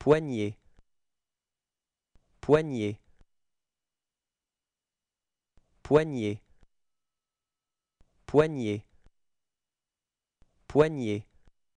Poignée. Poignée. Poignée. Poignée. Poignée.